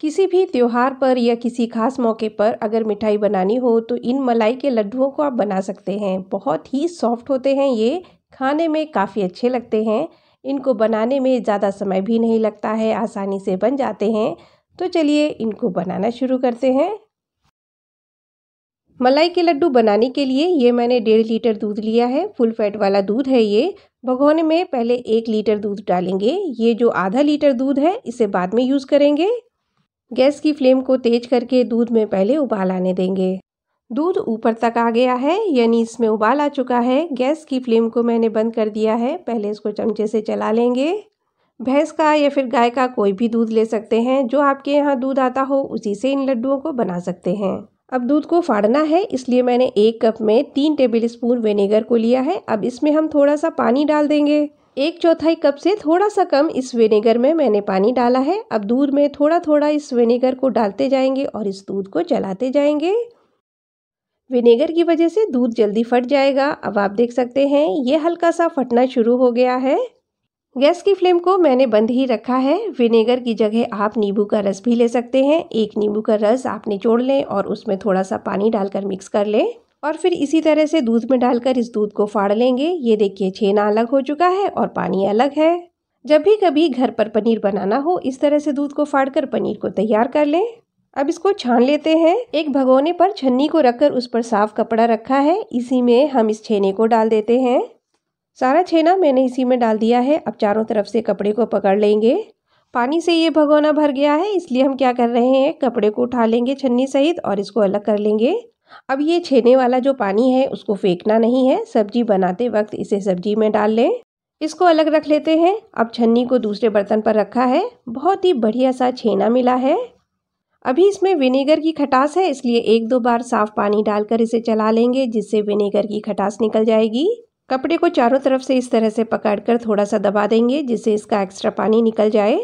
किसी भी त्यौहार पर या किसी खास मौके पर अगर मिठाई बनानी हो तो इन मलाई के लड्डुओं को आप बना सकते हैं। बहुत ही सॉफ्ट होते हैं ये, खाने में काफ़ी अच्छे लगते हैं। इनको बनाने में ज़्यादा समय भी नहीं लगता है, आसानी से बन जाते हैं। तो चलिए इनको बनाना शुरू करते हैं। मलाई के लड्डू बनाने के लिए ये मैंने डेढ़ लीटर दूध लिया है। फुल फैट वाला दूध है ये। भगोने में पहले एक लीटर दूध डालेंगे। ये जो आधा लीटर दूध है, इसे बाद में यूज़ करेंगे। गैस की फ्लेम को तेज करके दूध में पहले उबाल आने देंगे। दूध ऊपर तक आ गया है, यानी इसमें उबाल आ चुका है। गैस की फ्लेम को मैंने बंद कर दिया है, पहले इसको चमचे से चला लेंगे। भैंस का या फिर गाय का कोई भी दूध ले सकते हैं, जो आपके यहाँ दूध आता हो, उसी से इन लड्डुओं को बना सकते हैं। अब दूध को फाड़ना है, इसलिए मैंने एक कप में तीन टेबल स्पून विनेगर को लिया है। अब इसमें हम थोड़ा सा पानी डाल देंगे। एक चौथाई कप से थोड़ा सा कम इस विनेगर में मैंने पानी डाला है। अब दूध में थोड़ा थोड़ा इस विनेगर को डालते जाएँगे और इस दूध को चलाते जाएँगे। विनेगर की वजह से दूध जल्दी फट जाएगा। अब आप देख सकते हैं, ये हल्का सा फटना शुरू हो गया है। गैस की फ्लेम को मैंने बंद ही रखा है। विनेगर की जगह आप नींबू का रस भी ले सकते हैं। एक नींबू का रस आप निचोड़ लें और उसमें थोड़ा सा पानी डालकर मिक्स कर लें। और फिर इसी तरह से दूध में डालकर इस दूध को फाड़ लेंगे। ये देखिए, छेना अलग हो चुका है और पानी अलग है। जब भी कभी घर पर पनीर बनाना हो, इस तरह से दूध को फाड़ कर पनीर को तैयार कर लें। अब इसको छान लेते हैं। एक भगोने पर छन्नी को रखकर उस पर साफ़ कपड़ा रखा है। इसी में हम इस छेने को डाल देते हैं। सारा छेना मैंने इसी में डाल दिया है। अब चारों तरफ़ से कपड़े को पकड़ लेंगे। पानी से ये भगोना भर गया है, इसलिए हम क्या कर रहे हैं, कपड़े को उठा लेंगे छन्नी सहित और इसको अलग कर लेंगे। अब ये छेने वाला जो पानी है, उसको फेंकना नहीं है। सब्ज़ी बनाते वक्त इसे सब्ज़ी में डाल लें। इसको अलग रख लेते हैं। अब छन्नी को दूसरे बर्तन पर रखा है। बहुत ही बढ़िया सा छेना मिला है। अभी इसमें विनेगर की खटास है, इसलिए एक दो बार साफ़ पानी डालकर इसे चला लेंगे, जिससे विनेगर की खटास निकल जाएगी। कपड़े को चारों तरफ़ से इस तरह से पकड़कर थोड़ा सा दबा देंगे, जिससे इसका एक्स्ट्रा पानी निकल जाए।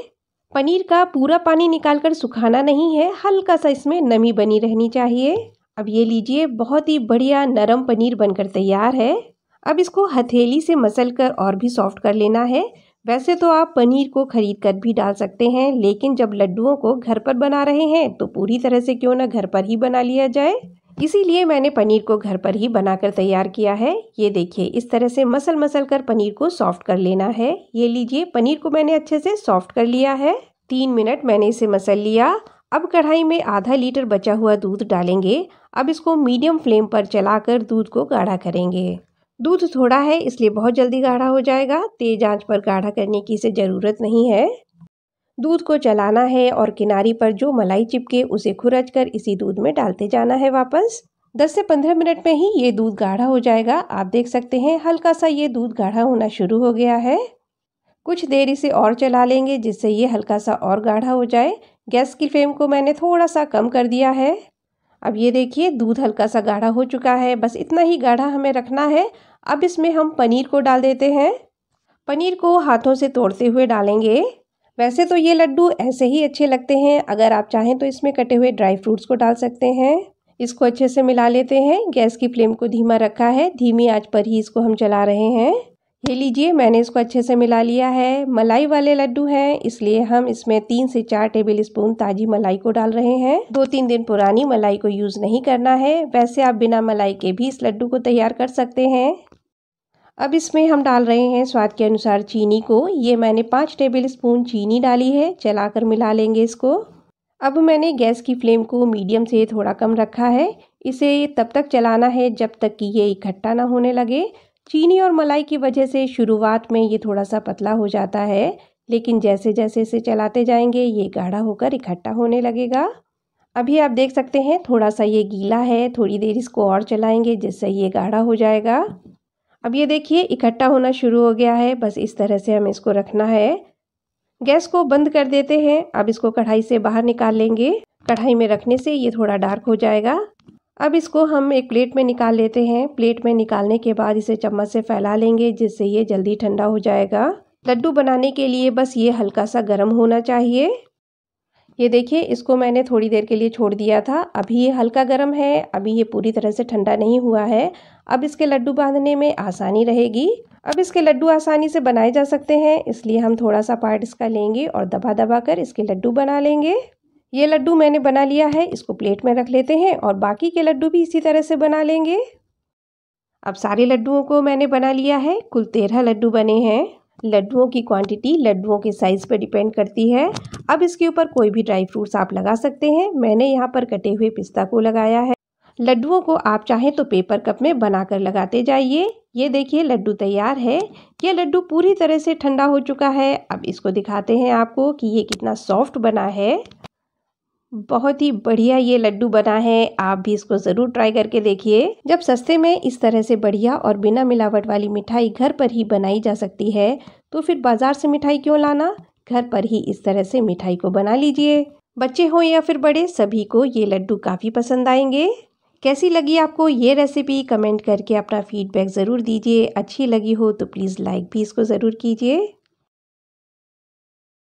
पनीर का पूरा पानी निकालकर सुखाना नहीं है। हल्का सा इसमें नमी बनी रहनी चाहिए। अब ये लीजिए, बहुत ही बढ़िया नरम पनीर बनकर तैयार है। अब इसको हथेली से मसल कर और भी सॉफ्ट कर लेना है। वैसे तो आप पनीर को खरीद कर भी डाल सकते हैं, लेकिन जब लड्डुओं को घर पर बना रहे हैं तो पूरी तरह से क्यों ना घर पर ही बना लिया जाए। इसीलिए मैंने पनीर को घर पर ही बनाकर तैयार किया है। ये देखिए, इस तरह से मसल मसल कर पनीर को सॉफ्ट कर लेना है। ये लीजिए, पनीर को मैंने अच्छे से सॉफ्ट कर लिया है। तीन मिनट मैंने इसे मसल लिया। अब कढ़ाई में आधा लीटर बचा हुआ दूध डालेंगे। अब इसको मीडियम फ्लेम पर चलाकर दूध को गाढ़ा करेंगे। दूध थोड़ा है, इसलिए बहुत जल्दी गाढ़ा हो जाएगा। तेज आँच पर गाढ़ा करने की इसे ज़रूरत नहीं है। दूध को चलाना है और किनारी पर जो मलाई चिपके, उसे खुरच कर इसी दूध में डालते जाना है वापस। 10 से 15 मिनट में ही ये दूध गाढ़ा हो जाएगा। आप देख सकते हैं हल्का सा ये दूध गाढ़ा होना शुरू हो गया है। कुछ देर इसे और चला लेंगे, जिससे ये हल्का सा और गाढ़ा हो जाए। गैस की फ्लेम को मैंने थोड़ा सा कम कर दिया है। अब ये देखिए, दूध हल्का सा गाढ़ा हो चुका है। बस इतना ही गाढ़ा हमें रखना है। अब इसमें हम पनीर को डाल देते हैं। पनीर को हाथों से तोड़ते हुए डालेंगे। वैसे तो ये लड्डू ऐसे ही अच्छे लगते हैं। अगर आप चाहें तो इसमें कटे हुए ड्राई फ्रूट्स को डाल सकते हैं। इसको अच्छे से मिला लेते हैं। गैस की फ्लेम को धीमा रखा है। धीमी आँच पर ही इसको हम चला रहे हैं। ये लीजिए, मैंने इसको अच्छे से मिला लिया है। मलाई वाले लड्डू हैं, इसलिए हम इसमें तीन से चार टेबल स्पून ताज़ी मलाई को डाल रहे हैं। दो तीन दिन पुरानी मलाई को यूज़ नहीं करना है, वैसे आप बिना मलाई के भी इस लड्डू को तैयार कर सकते हैं। अब इसमें हम डाल रहे हैं स्वाद के अनुसार चीनी को। ये मैंने पाँच टेबल स्पून चीनी डाली है, चलाकर मिला लेंगे इसको। अब मैंने गैस की फ्लेम को मीडियम से थोड़ा कम रखा है। इसे तब तक चलाना है जब तक कि ये इकट्ठा ना होने लगे। चीनी और मलाई की वजह से शुरुआत में ये थोड़ा सा पतला हो जाता है, लेकिन जैसे जैसे इसे चलाते जाएँगे, ये गाढ़ा होकर इकट्ठा होने लगेगा। अभी आप देख सकते हैं थोड़ा सा ये गीला है, थोड़ी देर इसको और चलाएँगे, जिससे ये गाढ़ा हो जाएगा। अब ये देखिए, इकट्ठा होना शुरू हो गया है, बस इस तरह से हमें इसको रखना है। गैस को बंद कर देते हैं, अब इसको कढ़ाई से बाहर निकाल लेंगे। कढ़ाई में रखने से ये थोड़ा डार्क हो जाएगा। अब इसको हम एक प्लेट में निकाल लेते हैं। प्लेट में निकालने के बाद इसे चम्मच से फैला लेंगे, जिससे ये जल्दी ठंडा हो जाएगा। लड्डू बनाने के लिए बस ये हल्का सा गर्म होना चाहिए। ये देखिए, इसको मैंने थोड़ी देर के लिए छोड़ दिया था। अभी ये हल्का गर्म है, अभी ये पूरी तरह से ठंडा नहीं हुआ है। अब इसके लड्डू बांधने में आसानी रहेगी। अब इसके लड्डू आसानी से बनाए जा सकते हैं, इसलिए हम थोड़ा सा पार्ट इसका लेंगे और दबा दबा कर इसके लड्डू बना लेंगे। ये लड्डू मैंने बना लिया है, इसको प्लेट में रख लेते हैं और बाकी के लड्डू भी इसी तरह से बना लेंगे। अब सारे लड्डुओं को मैंने बना लिया है, कुल तेरह लड्डू बने हैं। लड्डुओं की क्वांटिटी लड्डुओं के साइज़ पर डिपेंड करती है। अब इसके ऊपर कोई भी ड्राई फ्रूट्स आप लगा सकते हैं। मैंने यहाँ पर कटे हुए पिस्ता को लगाया है। लड्डुओं को आप चाहें तो पेपर कप में बनाकर लगाते जाइए। ये देखिए, लड्डू तैयार है। ये लड्डू पूरी तरह से ठंडा हो चुका है। अब इसको दिखाते हैं आपको कि ये कितना सॉफ्ट बना है। बहुत ही बढ़िया ये लड्डू बना है। आप भी इसको ज़रूर ट्राई करके देखिए। जब सस्ते में इस तरह से बढ़िया और बिना मिलावट वाली मिठाई घर पर ही बनाई जा सकती है तो फिर बाज़ार से मिठाई क्यों लाना? घर पर ही इस तरह से मिठाई को बना लीजिए। बच्चे हो या फिर बड़े, सभी को ये लड्डू काफ़ी पसंद आएँगे। कैसी लगी आपको ये रेसिपी कमेंट करके अपना फीडबैक ज़रूर दीजिए। अच्छी लगी हो तो प्लीज़ लाइक भी इसको ज़रूर कीजिए।